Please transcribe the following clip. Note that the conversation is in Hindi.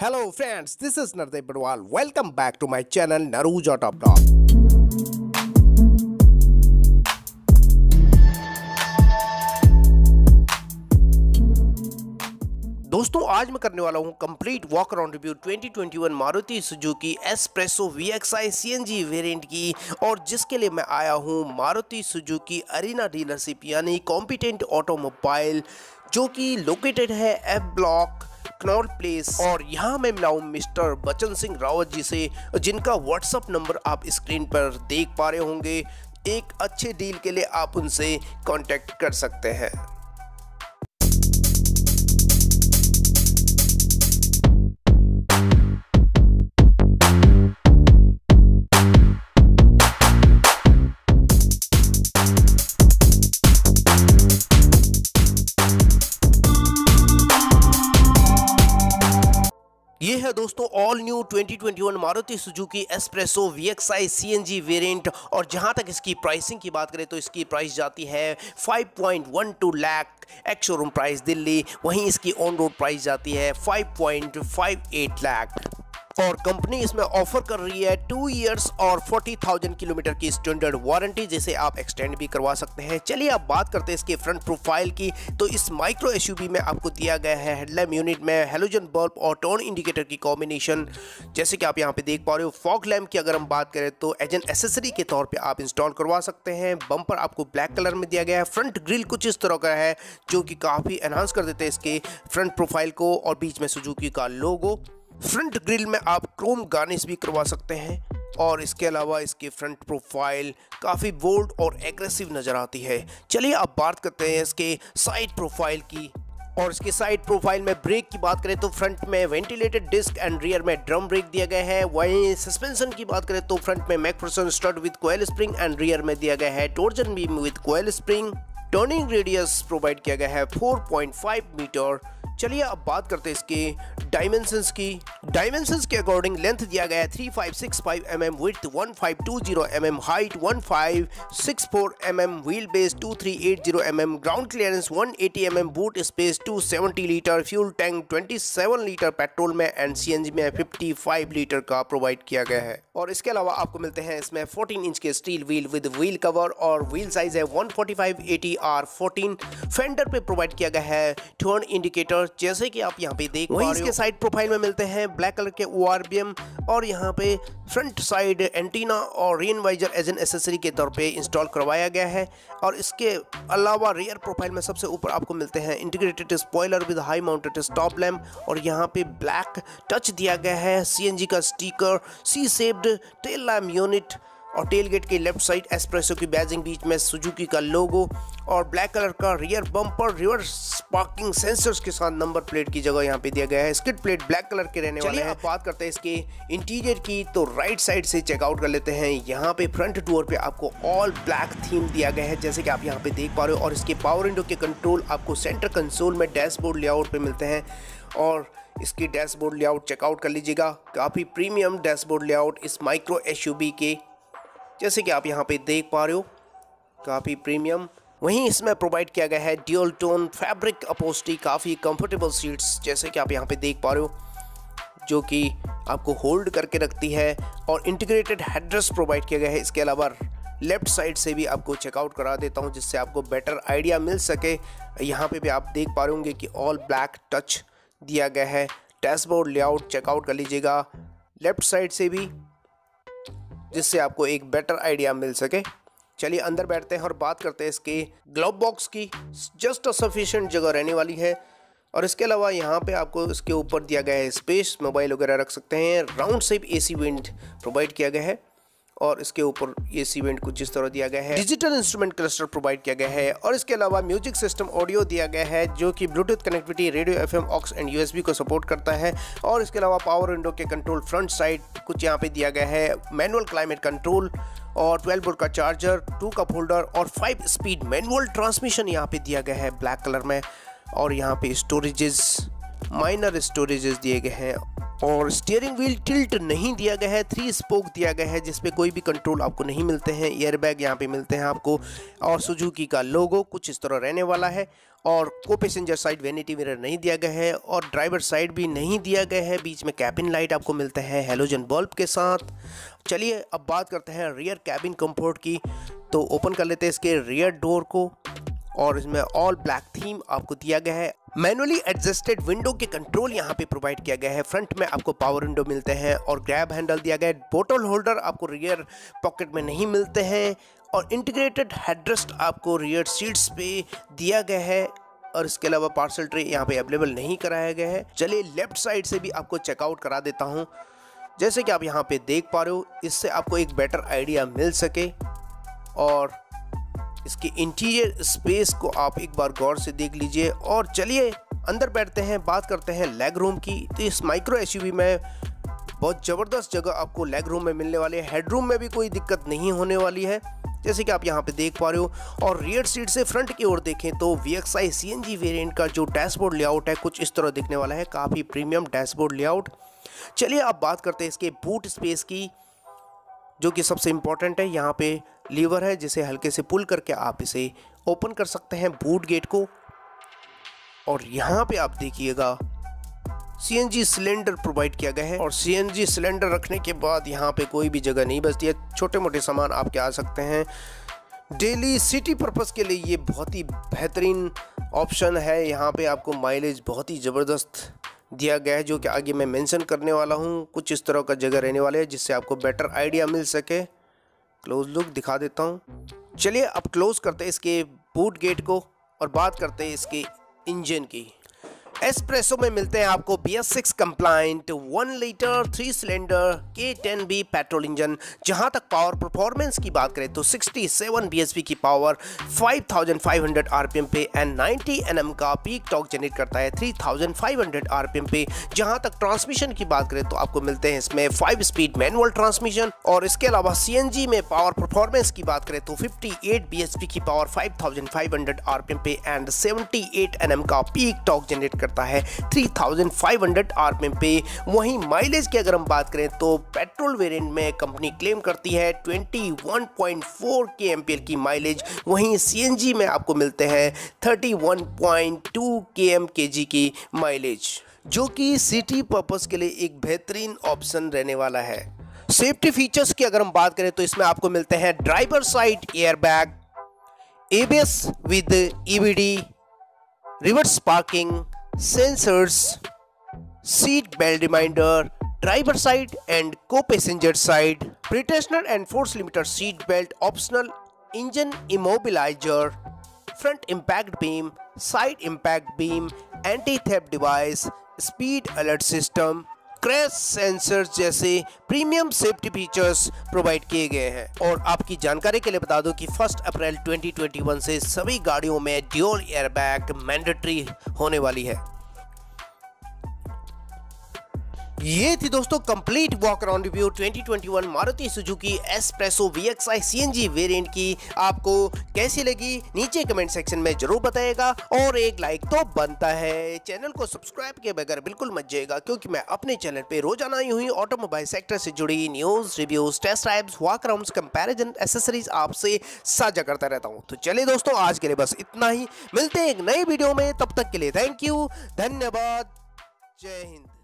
Hello friends, this is Narday Badwal. Welcome back to my channel Naruja Top Dog. दोस्तों आज मैं करने वाला हूँ complete walk around review 2021 Maruti Suzuki Spresso VXI CNG variant की और जिसके लिए मैं आया हूँ मारुति सुजुकी अरीना डीलरशिप यानी कॉम्पिटेंट ऑटोमोबाइल जो कि लोकेटेड है एफ़ ब्लॉक कनौर प्लेस और यहाँ मैं मिलाऊ मिस्टर बचन सिंह रावत जी से, जिनका व्हाट्सअप नंबर आप स्क्रीन पर देख पा रहे होंगे। एक अच्छे डील के लिए आप उनसे कॉन्टेक्ट कर सकते हैं। 2021 Maruti Suzuki Spresso V X I C N G variant और जहाँ तक इसकी प्राइसिंग की बात करें तो इसकी प्राइस जाती है 5.12 lakh ex showroom price Delhi. वहीं इसकी ऑन रोड प्राइस जाती है 5.58 लाख और कंपनी इसमें ऑफ़र कर रही है टू इयर्स और 40,000 किलोमीटर की स्टैंडर्ड वारंटी जिसे आप एक्सटेंड भी करवा सकते हैं। चलिए आप बात करते हैं इसके फ्रंट प्रोफ़ाइल की। तो इस माइक्रो एसयूवी में आपको दिया गया है हेडलाइट यूनिट में हेलोजन बल्ब और टोन इंडिकेटर की कॉम्बिनेशन जैसे कि आप यहाँ पे देख पा रहे हो फॉग लैम्प की अगर हम बात करें तो एज एन एसेसरी के तौर पर आप इंस्टॉल करवा सकते हैं। बम्पर आपको ब्लैक कलर में दिया गया है। फ्रंट ग्रिल कुछ इस तरह का है जो कि काफ़ी एनहांस कर देते हैं इसके फ्रंट प्रोफ़ाइल को और बीच में सुजुकी का लोगो फ्रंट ग्रिल में आप क्रोम गार्निश भी करवा सकते हैं और इसके अलावा इसकी फ्रंट प्रोफ़ाइल काफ़ी बोल्ड और एग्रेसिव नज़र आती है। चलिए आप बात करते हैं इसके साइड प्रोफ़ाइल की। और इसके साइड प्रोफ़ाइल में ब्रेक की बात करें तो फ्रंट में वेंटिलेटेड डिस्क एंड रियर में ड्रम ब्रेक दिया गया है। वहीं सस्पेंशन की बात करें तो फ्रंट में McPherson strut with coil spring and rear में दिया गया है torsion beam with coil spring. Turning radius provide किया गया है 4.5 मीटर। चलिए अब बात करते हैं इसके डायमेंशंस की। डायमेंशंस के अकॉर्डिंग लेंथ दिया गया है 3565 mm width 1520 mm height 1564 mm wheel base 2380 mm ground clearance 180 mm boot space 270 litre fuel tank 27 litre petrol में एंड सी सीएनजी में 55 लीटर का प्रोवाइड किया गया है। और इसके अलावा आपको मिलते हैं इसमें 14 इंच के steel wheel with wheel cover और व्हील साइज़ है 145 80 आर 14 फेंडर पे प्रोवाइड किया गया है टर्न इंडिकेटर जैसे कि आप यहाँ पे देख वहीं इसके साइड प्रोफ़ाइल में मिलते हैं ब्लैक कलर के ओआरबीएम और यहाँ पे फ्रंट साइड एंटीना और rain visor as an accessory के तौर पे इंस्टॉल करवाया गया है। और इसके अलावा रियर प्रोफ़ाइल में सबसे ऊपर आपको मिलते हैं integrated spoiler with high mounted stop lamp और यहाँ पे ब्लैक टच दिया गया है। सीएनजी का sticker C shaped tail lamp unit और टेल गेट के लेफ़्ट साइड एस्प्रेसो की बैजिंग बीच में सुजुकी का लोगो और ब्लैक कलर का rear bumper reverse parking sensors के साथ नंबर प्लेट की जगह यहाँ पे दिया गया है। स्किड प्लेट ब्लैक कलर के रहने वाले हैं। बात करते हैं इसके इंटीरियर की तो राइट साइड से चेकआउट कर लेते हैं। यहाँ पे फ्रंट डोर पे आपको ऑल ब्लैक थीम दिया गया है जैसे कि आप यहाँ पे देख पा रहे हो। और इसके पावर विंडो के कंट्रोल आपको सेंटर कंसोल में डैशबोर्ड लेआउट पे मिलते हैं। और इसकी डैशबोर्ड लेआउट चेकआउट कर लीजिएगा। काफ़ी प्रीमियम डैशबोर्ड लेआउट इस माइक्रो एस के जैसे कि आप यहाँ पे देख पा रहे हो, काफ़ी प्रीमियम वहीं इसमें प्रोवाइड किया गया है ड्यूल टोन फैब्रिक अपोस्टी काफ़ी कंफर्टेबल सीट्स जैसे कि आप यहाँ पे देख पा रहे हो, जो कि आपको होल्ड करके रखती है। और इंटीग्रेटेड हेडरेस्ट प्रोवाइड किया गया है, इसके अलावा लेफ़्ट साइड से भी आपको चेकआउट करा देता हूँ, जिससे आपको बेटर आइडिया मिल सके। यहाँ पे भी आप देख पा रहे होंगे कि ऑल ब्लैक टच दिया गया है। डैशबोर्ड लेआउट चेकआउट कर लीजिएगा। लेफ़्ट साइड से भी जिससे आपको एक बेटर आइडिया मिल सके। चलिए अंदर बैठते हैं और बात करते हैं इसके ग्लव बॉक्स की। जस्ट अ सफिशेंट जगह रहने वाली है। और इसके अलावा यहाँ पे आपको इसके ऊपर दिया गया है स्पेस मोबाइल वगैरह रख सकते हैं। Round shape AC vent provide किया गया है। और इसके ऊपर ये सीमेंट कुछ इस तरह दिया गया है डिजिटल इंस्ट्रूमेंट क्लस्टर प्रोवाइड किया गया है और इसके अलावा म्यूज़िक सिस्टम ऑडियो दिया गया है जो कि Bluetooth connectivity radio F M aux and USB को सपोर्ट करता है और इसके अलावा पावर विंडो के कंट्रोल फ्रंट साइड कुछ यहाँ पे दिया गया है मैनुअल क्लाइमेट कंट्रोल और 12 वोल्ट का चार्जर टू कप होल्डर और 5 स्पीड मैनुअल ट्रांसमिशन यहाँ पे दिया गया है ब्लैक कलर में और यहाँ पे स्टोरेजेस माइनर स्टोरेजेस दिए गए हैं। और स्टीयरिंग व्हील टिल्ट नहीं दिया गया है थ्री स्पोक दिया गया है जिसपे कोई भी कंट्रोल आपको नहीं मिलते हैं। एयर बैग यहाँ पे मिलते हैं आपको, और सुजुकी का लोगो कुछ इस तरह रहने वाला है। और को पैसेंजर साइड वेनिटी मिरर नहीं दिया गया है, और ड्राइवर साइड भी नहीं दिया गया है। बीच में कैबिन लाइट आपको मिलता है हेलोजन बल्ब के साथ। चलिए अब बात करते हैं रियर कैबिन कंफर्ट की। तो ओपन कर लेते हैं इसके रियर डोर को, और इसमें ऑल ब्लैक थीम आपको दिया गया है। मैनुअली एडजस्टेड विंडो के कंट्रोल यहाँ पे प्रोवाइड किया गया है। फ्रंट में आपको पावर विंडो मिलते हैं और ग्रैब हैंडल दिया गया है। बोटल होल्डर आपको रियर पॉकेट में नहीं मिलते हैं और इंटीग्रेटेड हेडरेस्ट आपको रियर सीट्स पे दिया गया है और इसके अलावा पार्सल ट्रे यहाँ पे अवेलेबल नहीं कराया गया है। चलिए लेफ़्ट साइड से भी आपको चेकआउट करा देता हूँ। जैसे कि आप यहाँ पे देख पा रहे हो, इससे आपको एक बेटर आइडिया मिल सके और इसके इंटीरियर स्पेस को आप एक बार गौर से देख लीजिए और चलिए अंदर बैठते हैं, बात करते हैं लेग रूम की। तो इस माइक्रो एसयूवी में बहुत ज़बरदस्त जगह आपको लेग रूम में मिलने वाली है। हेडरूम में भी कोई दिक्कत नहीं होने वाली है, जैसे कि आप यहाँ पे देख पा रहे हो। और रियर सीट से फ्रंट की ओर देखें तो V X I C N G variant का जो डैशबोर्ड लेआउट है, कुछ इस तरह दिखने वाला है। काफ़ी प्रीमियम डैशबोर्ड लेआउट चलिए आप बात करते हैं इसके बूट स्पेस की। जो कि सबसे इंपॉर्टेंट है, यहाँ पे लीवर है, जिसे हल्के से पुल करके आप इसे ओपन कर सकते हैं बूट गेट को। और यहाँ पे आप देखिएगा सीएनजी सिलेंडर प्रोवाइड किया गया है। और सीएनजी सिलेंडर रखने के बाद यहाँ पे कोई भी जगह नहीं बचती है। छोटे मोटे सामान आपके आ सकते हैं। डेली सिटी पर्पज़ के लिए ये बहुत ही बेहतरीन ऑप्शन है। यहाँ पे आपको माइलेज बहुत ही ज़बरदस्त दिया गया है, जो कि आगे मैं मेंशन करने वाला हूँ। कुछ इस तरह का जगह रहने वाले है, जिससे आपको बेटर आइडिया मिल सके। क्लोज लुक दिखा देता हूँ। चलिए अब क्लोज करते हैं इसके बूट गेट को और बात करते हैं इसके इंजन की। एस्प्रेसो में मिलते हैं आपको B S six compliant one litre three cylinder के टेन बी पेट्रोल इंजन जहाँ तक पावर परफॉर्मेंस की बात करें तो 67 bhp की पावर 5500 आरपीएम पे एंड 90 एनएम का पीक टॉक जनरेट करता है 3500 आरपीएम पे। जहाँ तक ट्रांसमिशन की बात करें तो आपको मिलते हैं इसमें 5 स्पीड मैनुअल ट्रांसमिशन और इसके अलावा CNG में पावर परफॉर्मेंस की बात करें तो 58 bhp की पावर 5500 आरपीएम पे एंड 78 एनएम का पीक टॉक जनरेट करता करता है। 3500 आरपीएम पे। वहीं माइलेज की अगर हम बात करें तो पेट्रोल वेरिएंट में कंपनी क्लेम करती है 21.4 के की माइलेज। वहीं सीएनजी में आपको मिलते हैं 31.2 के एम के जी की माइलेज, जो कि सिटी पर्पस के लिए एक बेहतरीन ऑप्शन रहने वाला है। सेफ्टी फीचर्स की अगर हम बात करें तो इसमें आपको मिलते हैं driver side airbag, ABS with EBD reverse parking sensors, seat belt reminder, driver side and co-passenger side, pre-tensioner and force limiter seat belt optional, engine immobilizer, front impact beam, side impact beam, anti-theft device, speed alert system, crash sensor जैसे प्रीमियम सेफ्टी फीचर्स प्रोवाइड किए गए हैं। और आपकी जानकारी के लिए बता दूँ कि फ़र्स्ट अप्रैल 2021 से सभी गाड़ियों में ड्यूल एयरबैग मैंडेटरी होने वाली है। ये थी दोस्तों complete walk around review 2021 Maruti Suzuki Spresso VXI CNG variant की। आपको कैसी लगी? नीचे कमेंट सेक्शन में ज़रूर बताएगा और एक लाइक तो बनता है। चैनल को सब्सक्राइब किए बगैर बिल्कुल मत जाएगा क्योंकि मैं अपने चैनल पे रोज़ाना ही ऑटोमोबाइल सेक्टर से जुड़ी news reviews test drives walk around comparison accessories आपसे साझा करता रहता हूँ। तो चलिए दोस्तों, आज के लिए बस इतना ही। मिलते हैं एक नई वीडियो में। तब तक के लिए थैंक यू धन्यवाद। जय हिंद।